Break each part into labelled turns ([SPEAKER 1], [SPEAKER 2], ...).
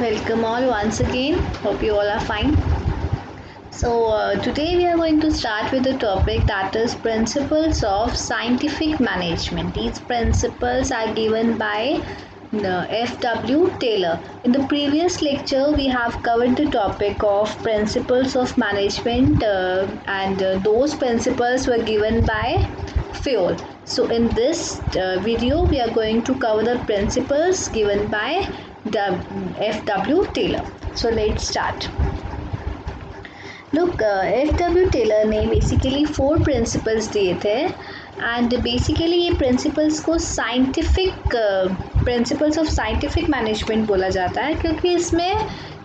[SPEAKER 1] welcome all once again. Hope you all are fine. So, uh, today we are going to start with the topic that is principles of scientific management. These principles are given by F.W. Taylor. In the previous lecture, we have covered the topic of principles of management, uh, and uh, those principles were given by Fayol. So, in this uh, video, we are going to cover the principles given by F.W. Taylor. So, let's start. Look, F W Taylor ने basically four principles दिए थे and basically ये principles को scientific principles of scientific management बोला जाता है क्योंकि इसमें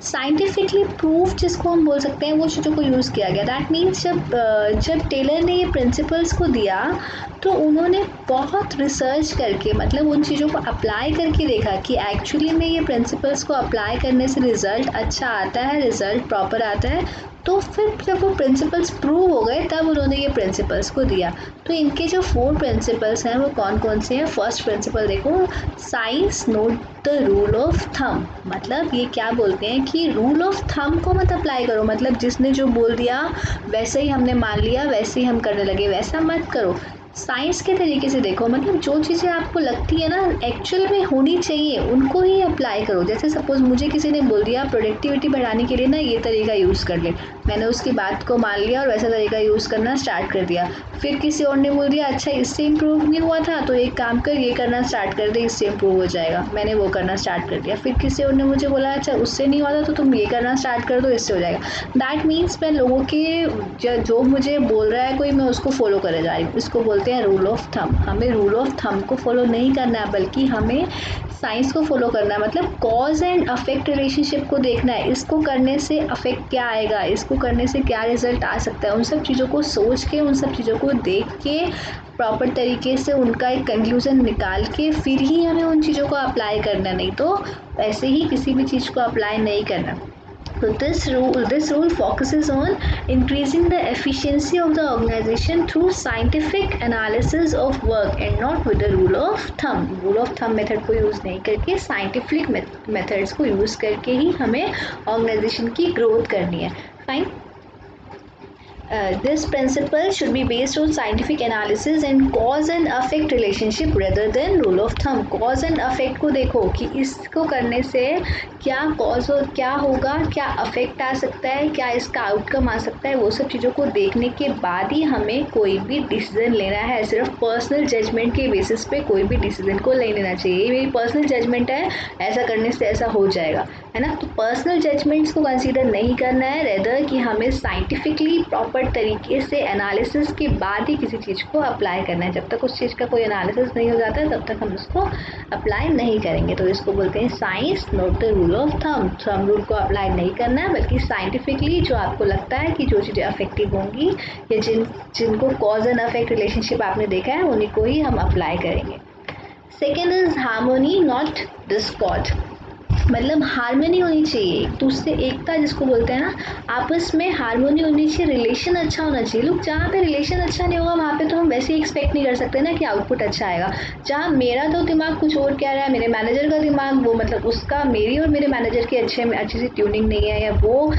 [SPEAKER 1] साइंटिफिकली प्रूफ जिसको हम बोल सकते हैं, वो चीज़ों को यूज़ किया गया। दैट मीन्स जब जब टेलर ने ये प्रिंसिपल्स को दिया तो उन्होंने बहुत रिसर्च करके मतलब उन चीज़ों को अप्लाई करके देखा कि एक्चुअली में ये प्रिंसिपल्स को अप्लाई करने से रिज़ल्ट अच्छा आता है रिज़ल्ट प्रॉपर आता है। तो फिर जब वो प्रिंसिपल्स प्रूव हो गए, तब उन्होंने ये प्रिंसिपल्स को दिया। तो इनके जो फोर प्रिंसिपल्स हैं, वो कौन कौन से हैं? फ़र्स्ट प्रिंसिपल देखो science not the rule of thumb मतलब ये क्या बोलते हैं कि रूल ऑफ़ थम को मत अप्लाई करो। मतलब जिसने जो बोल दिया, वैसे ही हमने मान लिया, वैसे ही हम करने लगे, वैसा मत करो। साइंस के तरीके से देखो मतलब जो चीज़ें आपको लगती है ना एक्चुअल में होनी चाहिए, उनको ही अप्लाई करो। जैसे सपोज़ मुझे किसी ने बोल दिया प्रोडक्टिविटी बढ़ाने के लिए ना ये तरीका यूज़ कर ले। मैंने उसकी बात को मान लिया और वैसा तरीका यूज़ करना स्टार्ट कर दिया। फिर किसी और ने बोल दिया अच्छा इससे इम्प्रूव नहीं हुआ था तो एक काम कर, ये करना स्टार्ट कर दे, इससे इम्प्रूव हो जाएगा। मैंने वो करना स्टार्ट कर दिया। फिर किसी और ने मुझे बोला अच्छा उससे नहीं हुआ था तो तुम ये करना स्टार्ट कर दो, इससे हो जाएगा। दैट मीन्स मैं लोगों के, जो मुझे बोल रहा है, कोई मैं उसको फॉलो करे जा रही हूँ। इसको बोलते हैं रूल ऑफ़ थम हमें रूल ऑफ़ थम को फॉलो नहीं करना है, बल्कि हमें साइंस को फॉलो करना है। मतलब कॉज एंड अफेक्ट रिलेशनशिप को देखना है। इसको करने से अफेक्ट क्या आएगा? इसको करने से क्या रिज़ल्ट आ सकता है? उन सब चीज़ों को सोच के, उन सब चीज़ों को देख के प्रॉपर तरीके से उनका एक कंक्लूजन निकाल के फिर ही हमें उन चीज़ों को अप्लाई करना नहीं तो ऐसे ही किसी भी चीज़ को अप्लाई नहीं करना। तो this rule this rule focuses on increasing the efficiency of the organisation through scientific analysis of work and not with the rule of thumb rule of thumb method को यूज़ नहीं करके साइंटिफिक मेथड्स को use करके ही हमें organisation की growth करनी है। Fine Uh, this principle should be based on scientific analysis and cause and effect relationship rather than rule of thumb. Cause and effect को देखो कि इसको करने से क्या कॉज और क्या होगा क्या अफेक्ट आ सकता है क्या इसका आउटकम आ सकता है वो सब चीज़ों को देखने के बाद ही हमें कोई भी डिसीज़न लेना है। सिर्फ़ पर्सनल जजमेंट के बेसिस पे कोई भी डिसीज़न को ले लेना चाहिए। ये मेरी पर्सनल जजमेंट है ऐसा करने से ऐसा हो जाएगा। है ना? तो पर्सनल जजमेंट्स को कंसीडर नहीं करना है रेदर कि हमें साइंटिफिकली प्रॉपर तरीके से एनालिसिस के बाद ही किसी चीज़ को अप्लाई करना है। जब तक उस चीज़ का कोई एनालिसिस नहीं हो जाता है, तब तक हम उसको अप्लाई नहीं करेंगे। तो इसको बोलते हैं science not the rule of thumb thumb rule को अप्लाई नहीं करना है, बल्कि साइंटिफिकली जो आपको लगता है कि जो चीज़ें अफेक्टिव होंगी, या जिन, जिनको कॉज एंड अफेक्ट रिलेशनशिप आपने देखा है, उन्हीं को ही हम अप्लाई करेंगे। Second is harmony not discord मतलब हारमोनी होनी चाहिए। एक दूसरे एकता जिसको बोलते हैं ना, आपस में हारमोनी होनी चाहिए रिलेशन अच्छा होना चाहिए। लोग जहाँ पे रिलेशन अच्छा नहीं होगा, वहाँ पे तो हम वैसे ही एक्सपेक्ट नहीं कर सकते ना कि आउटपुट अच्छा आएगा। जहाँ मेरा तो दिमाग कुछ और कह रहा है, मेरे मैनेजर का दिमाग, वो मतलब उसका, मेरी और मेरे मैनेजर की अच्छे अच्छी सी ट्यूनिंग नहीं है, या वो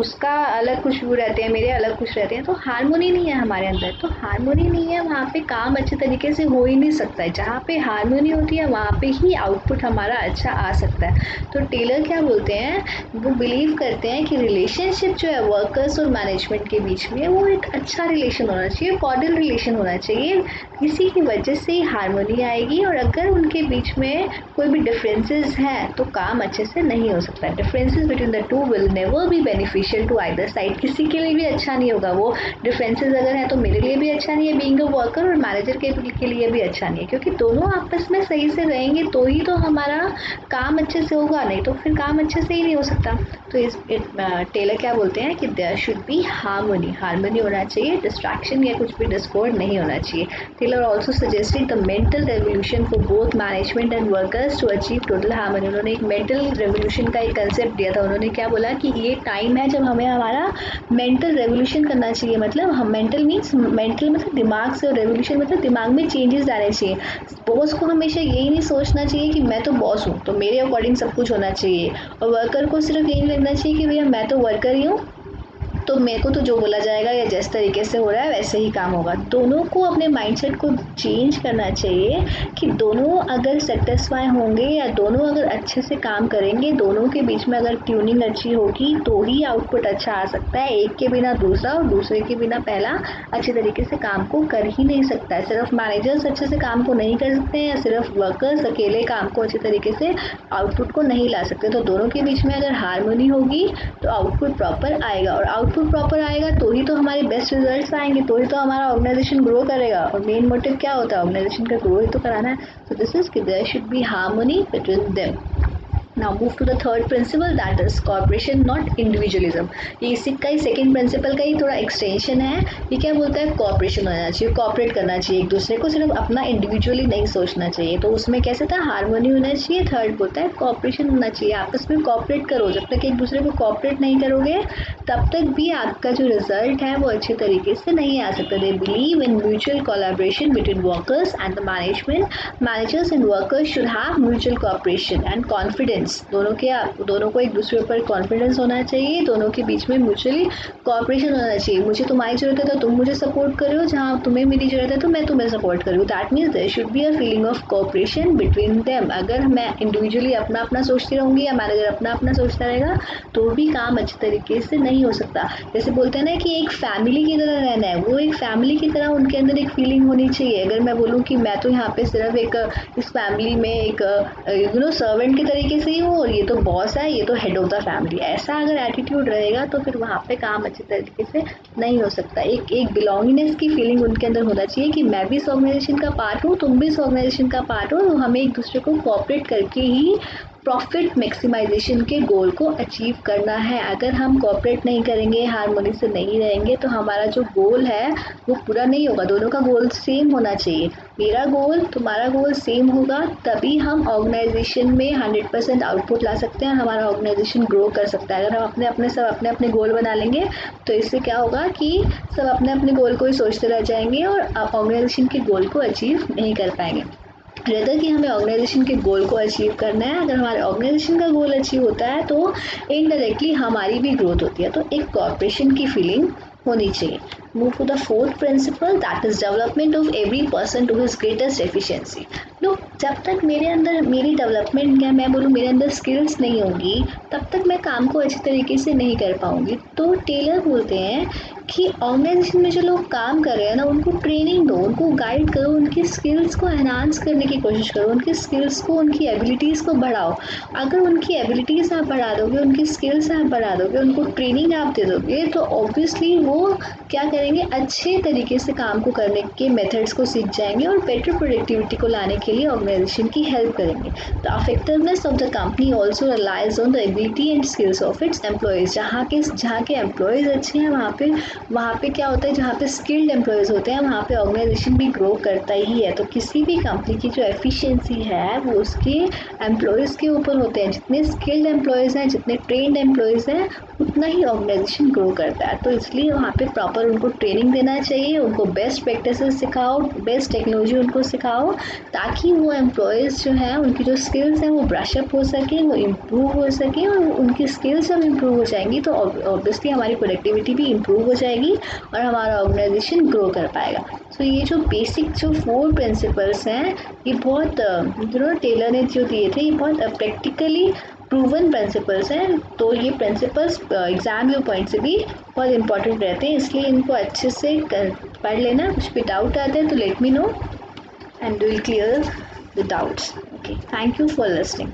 [SPEAKER 1] उसका अलग कुछ व्यू रहते हैं, मेरे अलग कुछ रहते हैं तो हारमोनी नहीं है हमारे अंदर। तो हारमोनी नहीं है, वहाँ पर काम अच्छे तरीके से हो ही नहीं सकता है। जहाँ पे हारमोनी होती है, वहाँ पर ही आउटपुट हमारा अच्छा आ सकता है। तो टेलर क्या बोलते हैं? वो बिलीव करते हैं कि रिलेशनशिप जो है वर्कर्स और मैनेजमेंट के बीच में, वो एक अच्छा रिलेशन होना चाहिए कॉर्डल रिलेशन होना चाहिए। इसी की वजह से ही हारमोनी आएगी और अगर उनके बीच में कोई भी डिफरेंसेस हैं तो काम अच्छे से नहीं हो सकता। Differences between the two will never be beneficial to either side किसी के लिए भी अच्छा नहीं होगा वो। डिफरेंसेस अगर हैं तो मेरे लिए भी अच्छा नहीं है बींग अ वर्कर और मैनेजर के लिए भी अच्छा नहीं है। क्योंकि दोनों आपस में सही से रहेंगे तो ही तो हमारा काम अच्छे से होगा, नहीं तो फिर काम अच्छे से ही नहीं हो सकता। तो इस टेलर क्या बोलते हैं कि there should be harmony harmony होना चाहिए डिस्ट्रैक्शन या कुछ भी डिस्कॉर्ड नहीं होना चाहिए। Taylor also suggested the mental revolution for both management and workers to achieve total harmony उन्होंने एक मेंटल रेवोल्यूशन का एक कंसेप्ट दिया था। उन्होंने क्या बोला कि ये टाइम है जब हमें हमारा मेंटल रेवोल्यूशन करना चाहिए। मतलब हम मेंटल मीन्स मेंटल मतलब दिमाग से और रेवोल्यूशन मतलब दिमाग में चेंजेस आने चाहिए। बॉस को हमेशा यही नहीं सोचना चाहिए कि मैं तो बॉस हूँ तो मेरे अकॉर्डिंग सब कुछ होना चाहिए। और वर्कर को सिर्फ़ यही लगना चाहिए कि भैया मैं तो वर्कर ही हूँ। तो मेरे को तो जो बोला जाएगा, या जिस तरीके से हो रहा है, वैसे ही काम होगा। दोनों को अपने माइंडसेट को चेंज करना चाहिए कि दोनों अगर सेटिस्फाई होंगे, या दोनों अगर अच्छे से काम करेंगे, दोनों के बीच में अगर ट्यूनिंग अच्छी होगी तो ही आउटपुट अच्छा आ सकता है। एक के बिना दूसरा और दूसरे के बिना पहला अच्छे तरीके से काम को कर ही नहीं सकता है। सिर्फ़ मैनेजर्स अच्छे से काम को नहीं कर सकते या सिर्फ़ वर्कर्स अकेले काम को अच्छे तरीके से आउटपुट को नहीं ला सकते। तो दोनों के बीच में अगर हारमोनी होगी तो आउटपुट प्रॉपर आएगा और आउटपुट आउटपुट प्रॉपर आएगा तो ही तो हमारे बेस्ट रिजल्ट्स आएँगे तो ही तो हमारा ऑर्गेनाइजेशन ग्रो करेगा। और मेन मोटिव क्या होता है? ऑर्गेनाइजेशन का ग्रो ही तो कराना है। सो दिस इज़ कि there should be harmony between them now move to the third principle that is corporation not individualism ये इसी का ही सेकेंड प्रिंसिपल का ही थोड़ा एक्सटेंशन है ये क्या बोलता है कॉपरेशन होना चाहिए कॉपरेट करना चाहिए, एक दूसरे को सिर्फ़ अपना इंडिविजुअली नहीं सोचना चाहिए। तो उसमें कैसे था हारमोनी होना चाहिए थर्ड बोलता है कॉपरेशन होना चाहिए। आपस में कॉपरेट करो, जब तक एक दूसरे को कॉपरेट नहीं करोगे, तब तक भी आपका जो रिज़ल्ट है वो अच्छे तरीके से नहीं आ सकता। They believe in mutual collaboration between workers and the management managers and workers should have mutual cooperation and confidence confidence दोनों के, दोनों को एक दूसरे पर कॉन्फिडेंस होना चाहिए, दोनों के बीच में म्यूचुअली कॉपरेशन होना चाहिए। मुझे तुम्हारी ज़रूरत है तो तुम मुझे सपोर्ट करो, जहाँ तुम्हें मेरी ज़रूरत है तो मैं तुम्हें सपोर्ट करूँ। That means there should be a feeling of cooperation between them अगर मैं इंडिविजुअली अपना अपना सोचती रहूँगी या मैनेजर अपना अपना सोचता रहेगा तो भी काम अच्छे तरीके से नहीं हो सकता। जैसे बोलते हैं ना कि एक फैमिली की तरह रहना है, वो एक फैमिली की तरह उनके अंदर एक फीलिंग होनी चाहिए। अगर मैं बोलूँ कि मैं तो यहाँ पे सिर्फ़ एक, इस फैमिली में एक यू नो सर्वेंट के तरीके से ही हूँ और ये तो बॉस है, ये तो हेड ऑफ़ द फैमिली ऐसा अगर एटीट्यूड रहेगा तो फिर वहाँ पे काम अच्छे तरीके से नहीं हो सकता। एक एक बिलोंगिंगनेस की फीलिंग उनके अंदर होना चाहिए कि मैं भी इस ऑर्गेनाइजेशन का पार्ट हूँ, तुम भी इस ऑर्गेनाइजेशन का पार्ट हो तो हमें एक दूसरे को कॉपरेट करके ही प्रॉफिट मैक्सिमाइजेशन के गोल को अचीव करना है। अगर हम कॉपरेट नहीं करेंगे हारमोनी से नहीं रहेंगे तो हमारा जो गोल है, वो पूरा नहीं होगा। दोनों का गोल सेम होना चाहिए। मेरा गोल तुम्हारा गोल सेम होगा, तभी हम ऑर्गेनाइजेशन में हंड्रेड परसेंट आउटपुट ला सकते हैं, हमारा ऑर्गेनाइजेशन ग्रो कर सकता है। अगर हम अपने अपने, सब अपने अपने गोल बना लेंगे तो इससे क्या होगा कि सब अपने अपने गोल को ही सोचते रह जाएँगे और ऑर्गेनाइजेशन के गोल को अचीव नहीं कर पाएँगे। रेदर कि हमें ऑर्गेनाइजेशन के गोल को अचीव करना है, अगर हमारे ऑर्गेनाइजेशन का गोल अचीव होता है तो इनडायरेक्टली हमारी भी ग्रोथ होती है। तो एक कॉपरेशन की फीलिंग होनी चाहिए। Move to the fourth principle that is development of every person to his greatest efficiency no जब तक मेरे अंदर, मेरी डेवलपमेंट या मैं बोलूँ, मेरे अंदर स्किल्स नहीं होंगी, तब तक मैं काम को अच्छे तरीके से नहीं कर पाऊँगी। तो टेलर बोलते हैं कि ऑर्गेनाइजेशन में जो लोग काम कर रहे हैं ना, उनको ट्रेनिंग दो, उनको गाइड करो, उनकी स्किल्स को एनहांस करने की कोशिश करो, उनकी स्किल्स को, उनकी एबिलिटीज़ को बढ़ाओ। अगर उनकी एबिलिटीज़ आप बढ़ा दोगे, उनकी स्किल्स आप बढ़ा दोगे, उनको ट्रेनिंग आप दे दोगे तो ऑब्वियसली वो क्या करेंगे अच्छे तरीके से काम को करने के मेथड्स को सीख जाएँगे और बेटर प्रोडक्टिविटी को लाने के लिए ऑर्गेनाइजेशन की हेल्प करेंगे। The effectiveness of the company also relies on the ability and skills of its employees जहाँ के जहाँ के एम्प्लॉयज़ अच्छे हैं, वहाँ पे वहाँ पे क्या होता है, जहाँ पे स्किल्ड एम्प्लॉयज़ होते हैं, वहाँ पे ऑर्गेनाइजेशन भी ग्रो करता ही है। तो किसी भी कंपनी की जो एफिशिएंसी है, वो उसके एम्प्लॉयज़ के ऊपर होते हैं। जितने स्किल्ड एम्प्लॉयज़ हैं, जितने ट्रेंड एम्प्लॉयज़ हैं, उतना ही ऑर्गेनाइजेशन ग्रो करता है। तो इसलिए वहाँ पे प्रॉपर उनको ट्रेनिंग देना चाहिए उनको बेस्ट प्रैक्टिस सिखाओ बेस्ट टेक्नोलॉजी उनको सिखाओ ताकि वो एम्प्लॉयज़ जो हैं उनकी जो स्किल्स हैं वो ब्रशअप हो सके वो इम्प्रूव हो सके और उनकी स्किल्स जब इम्प्रूव हो जाएँगी तो ऑब्वियसली हमारी प्रोडक्टिविटी भी इम्प्रूव हो जाएगी और हमारा ऑर्गेनाइजेशन ग्रो कर पाएगा। सो so, ये जो बेसिक जो फोर प्रिंसिपल्स हैं ये बहुत यू टेलर ने जो दिए थे ये बहुत प्रैक्टिकली प्रूवन प्रिंसिपल्स हैं तो ये प्रिंसिपल्स एग्ज़ाम व्यू पॉइंट से भी बहुत इंपॉर्टेंट रहते हैं, इसलिए इनको अच्छे से कर, पढ़ लेना, कुछ भी डाउट आते हैं तो let me know and will clear the doubts okay thank you for listening